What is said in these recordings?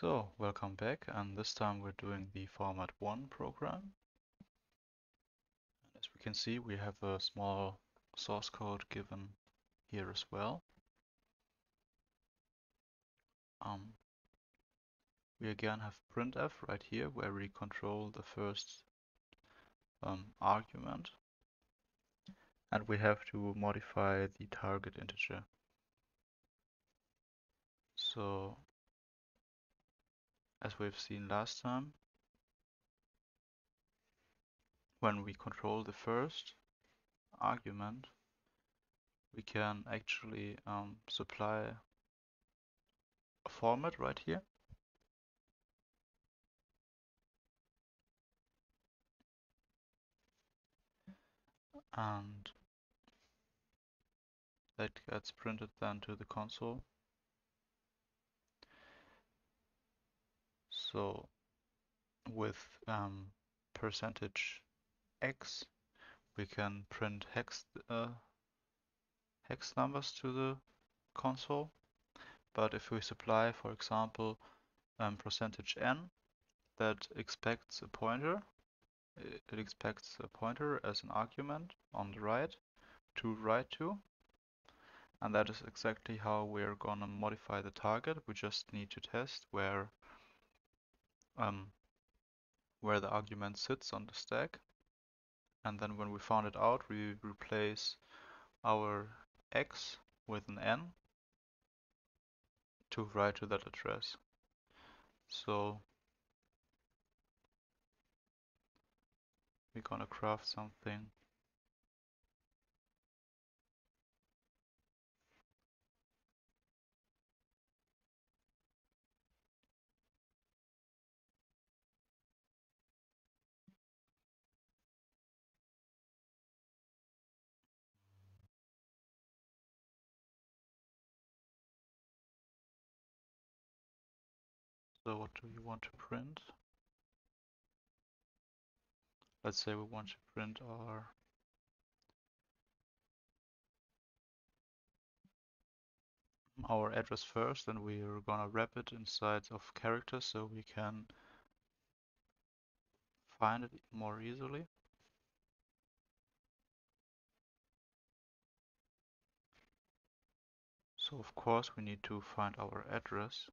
So, welcome back, and this time we're doing the format 1 program. And as we can see, we have a small source code given here as well. Um, we again have printf right here, where we control the first um, argument. And we have to modify the target integer. So as we've seen last time, when we control the first argument, we can actually um, supply a format right here. And that gets printed then to the console. So with um, percentage x, we can print hex uh, hex numbers to the console. But if we supply, for example, um, percentage n, that expects a pointer. It expects a pointer as an argument on the right to write to. And that is exactly how we're gonna modify the target. We just need to test where um, where the argument sits on the stack. And then when we found it out, we replace our x with an n to write to that address. So we're gonna craft something So what do we want to print? Let's say we want to print our our address first and we're gonna wrap it inside of characters so we can find it more easily. So of course we need to find our address.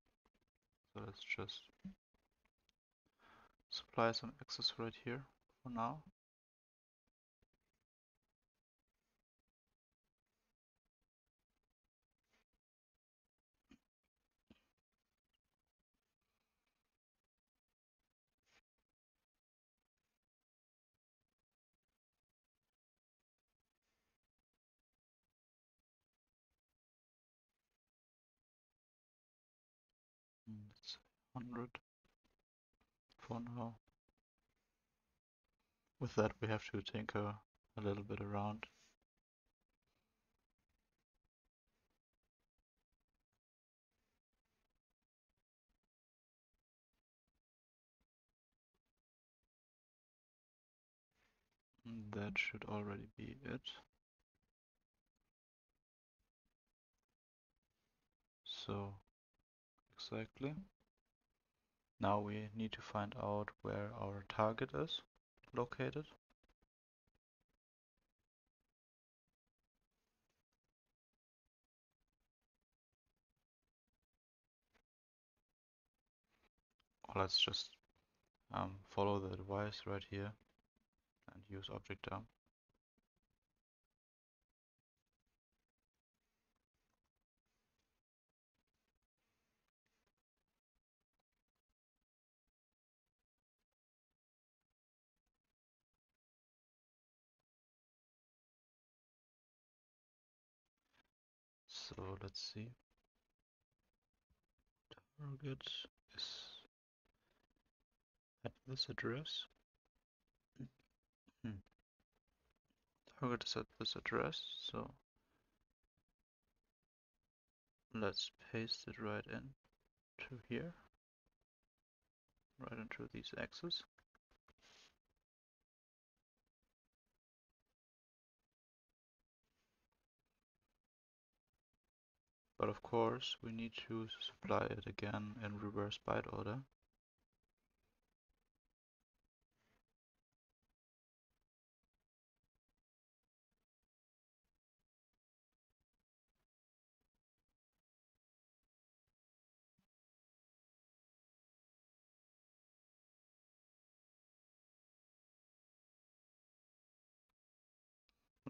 So let's just supply some access right here for now. 100 for now. With that we have to tinker a little bit around. That should already be it. So exactly. Now we need to find out where our target is located. Let's just um, follow the device right here and use object dump. So let's see. Target is at this address. Hmm. Target is at this address, so let's paste it right in to here, right into these axes. But of course, we need to supply it again in reverse byte order.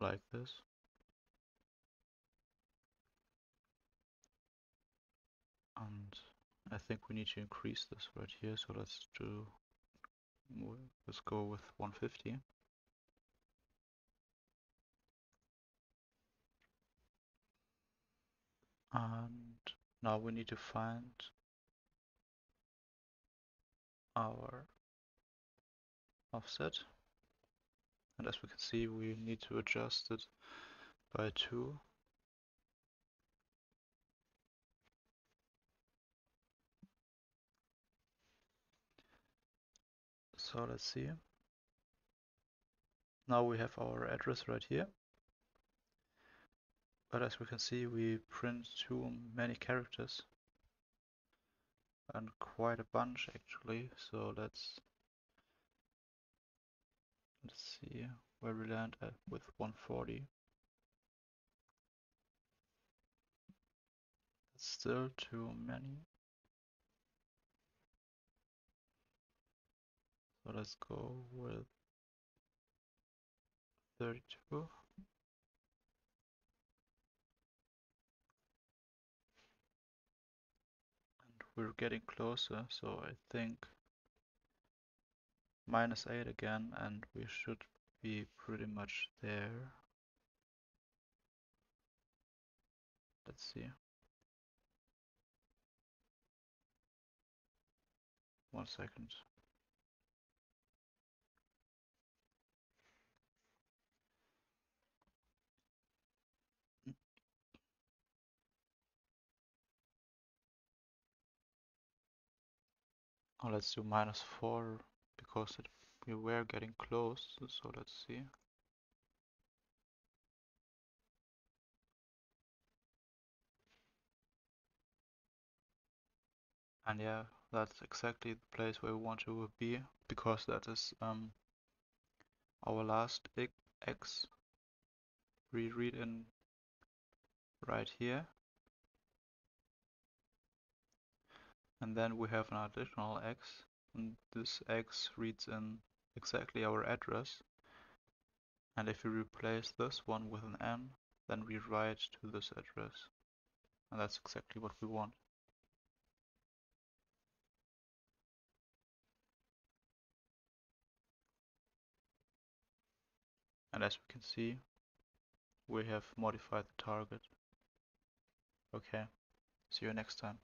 like this. And I think we need to increase this right here, so let's do, let's go with 150. And now we need to find our offset. And as we can see, we need to adjust it by 2. So let's see. Now we have our address right here. But as we can see, we print too many characters. And quite a bunch actually, so let's let's see where we land at with 140. That's still too many. So let's go with 32. we're getting closer, so I think minus 8 again, and we should be pretty much there. Let's see. One second. Oh, let's do minus 4 because it, we were getting close, so let's see. And yeah, that's exactly the place where we want to be because that is um, our last X we read in right here. And then we have an additional x and this x reads in exactly our address and if we replace this one with an n then we write to this address and that's exactly what we want. And as we can see we have modified the target. Okay, see you next time.